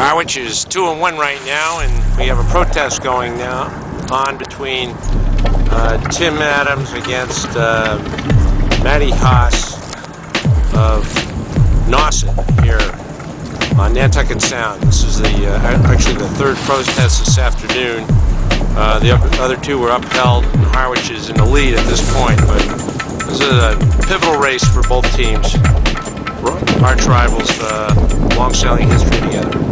Harwich is two and one right now, and we have a protest going now on between uh, Tim Adams against uh, Matty Haas of Nauset here on Nantucket Sound. This is the uh, actually the third protest this afternoon. Uh, the other two were upheld, and Harwich is in the lead at this point, but this is a pivotal race for both teams. Arch rivals, uh, long sailing history together.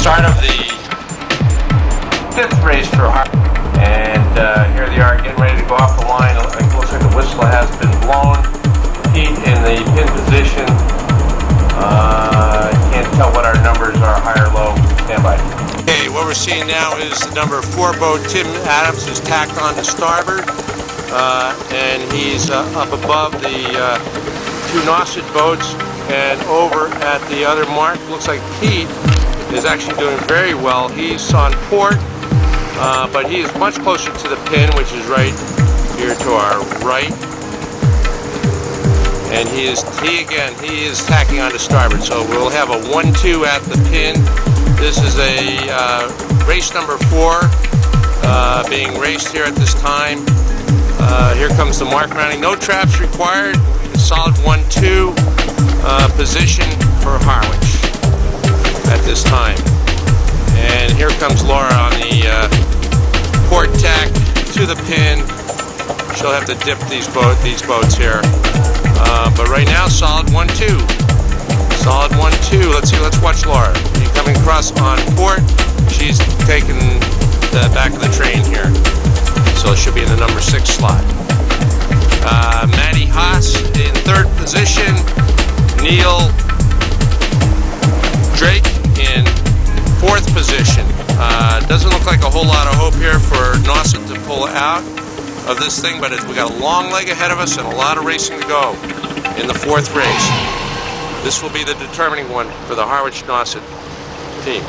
Start of the fifth race for Harwich, and uh, here they are getting ready to go off the line. It looks like the whistle has been blown. Pete in the pin position. Uh, can't tell what our numbers are, high or low. Stand by. Okay, what we're seeing now is the number four boat, Tim Adams, is tacked on to starboard. Uh, and he's uh, up above the uh, two Nauset boats and over at the other mark. Looks like Pete is actually doing very well. He's on port, uh, but he is much closer to the pin, which is right here to our right. And he is, he again, he is tacking onto starboard. So we'll have a 1-2 at the pin. This is a uh, race number four uh, being raced here at this time. Uh, here comes the mark rounding. No traps required. Solid 1-2 uh, position for Harwich this time. And here comes Laura on the uh, port tack to the pin. She'll have to dip these boat these boats here. Uh, but right now, solid 1-2. Solid 1-2. Let's see, let's watch Laura. She's coming across on port. She's taking the back of the train here. So should be in the number six slot. Uh, Matty Haas in third position. Neil Drake in fourth position. Uh, doesn't look like a whole lot of hope here for Nauset to pull out of this thing, but we got a long leg ahead of us and a lot of racing to go in the fourth race. This will be the determining one for the Harwich Nauset team.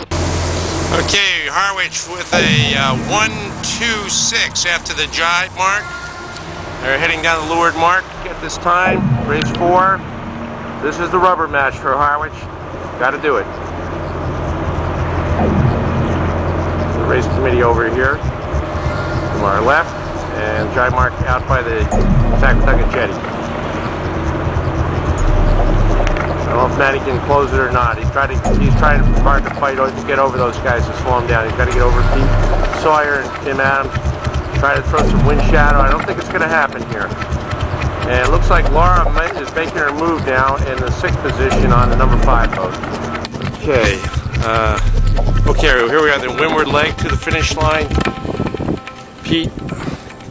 Okay, Harwich with a uh, 1-2-6 after the jibe mark. They're heading down the leeward mark at this time, race four. This is the rubber match for Harwich. Got to do it. The race committee over here from our left, and jibe mark out by the Saquatucket jetty. I don't know if Matty can close it or not. He's trying to he's trying hard to fight or to get over those guys to slow them down. He's got to get over Pete Sawyer and Tim Adams. Try to throw some wind shadow. I don't think it's going to happen here. And it looks like Laura is making her move now in the sixth position on the number five boat. Okay. Uh, okay, here we are, the windward leg to the finish line. Pete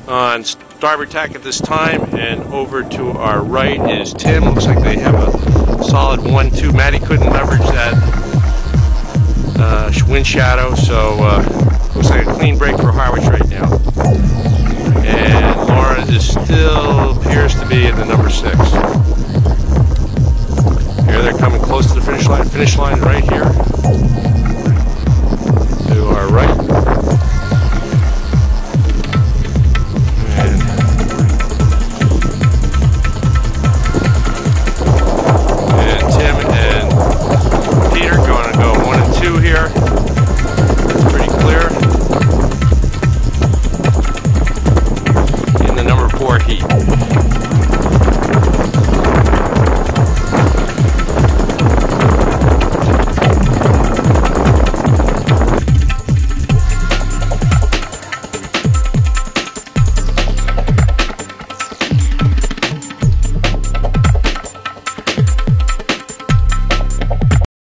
on starboard tack at this time, and over to our right is Tim. Looks like they have a solid 1-2. Matty couldn't leverage that uh, wind shadow, so uh, looks like a clean break for Harwich right now. And Laura is still appears to be in the number six. Here they're coming close to the finish line. Finish line right here.